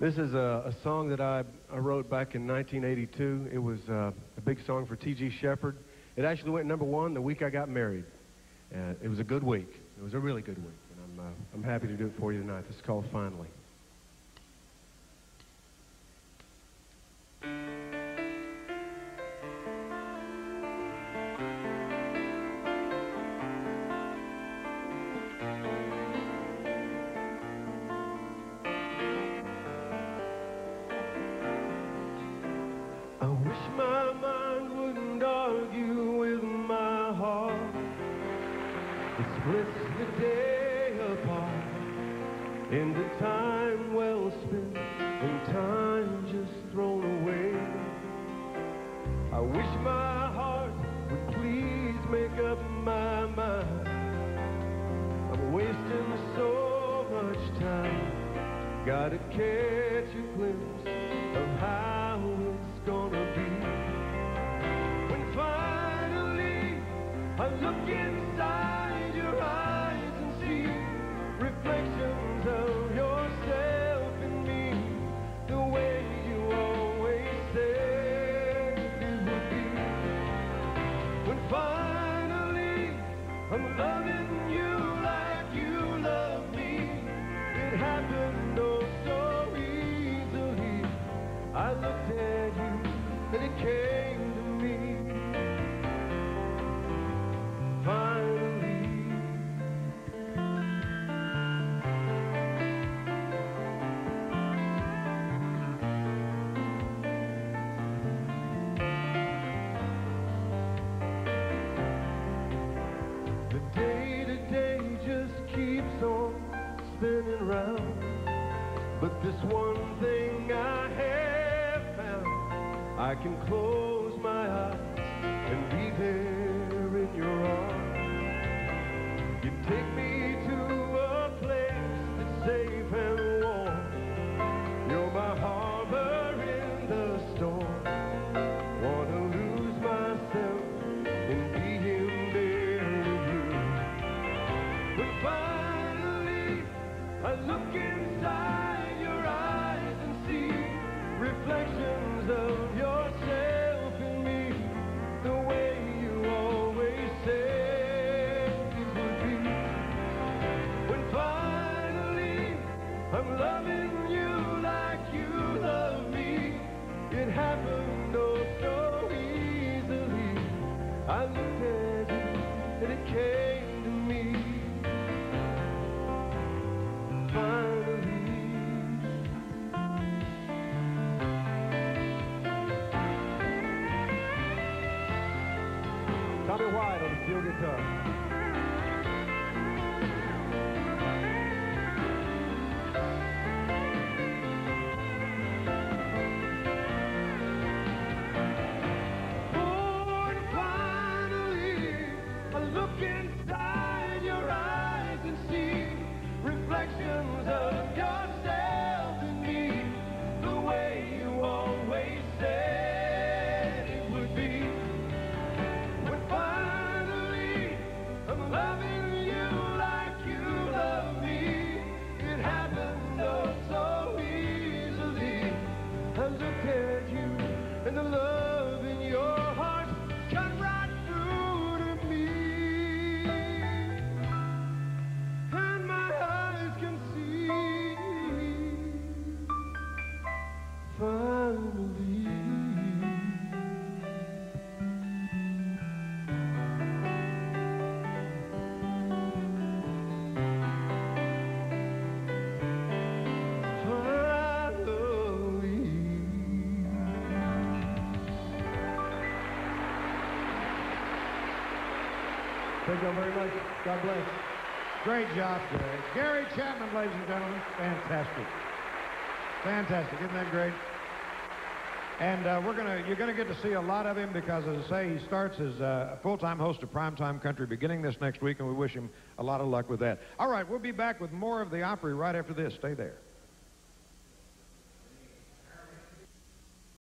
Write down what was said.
This is a, a song that I, I wrote back in 1982. It was uh, a big song for T.G. Sheppard. It actually went number one the week I got married. Uh, it was a good week. It was a really good week. And I'm, uh, I'm happy to do it for you tonight. This is called Finally. It the day apart into time well spent and time just thrown away. I wish my heart would please make up my mind. I'm wasting so much time. Gotta catch a glimpse of how I'm loving spinning round. But this one thing I have found, I can close my eyes Tommy White on steel guitar. Thank you very much. God bless. Great job, Gary. Gary Chapman, ladies and gentlemen. Fantastic. Fantastic. Isn't that great? And uh, we're gonna, you're gonna get to see a lot of him because, as I say, he starts as uh, a full-time host of Primetime Country beginning this next week, and we wish him a lot of luck with that. All right, we'll be back with more of the Opry right after this. Stay there.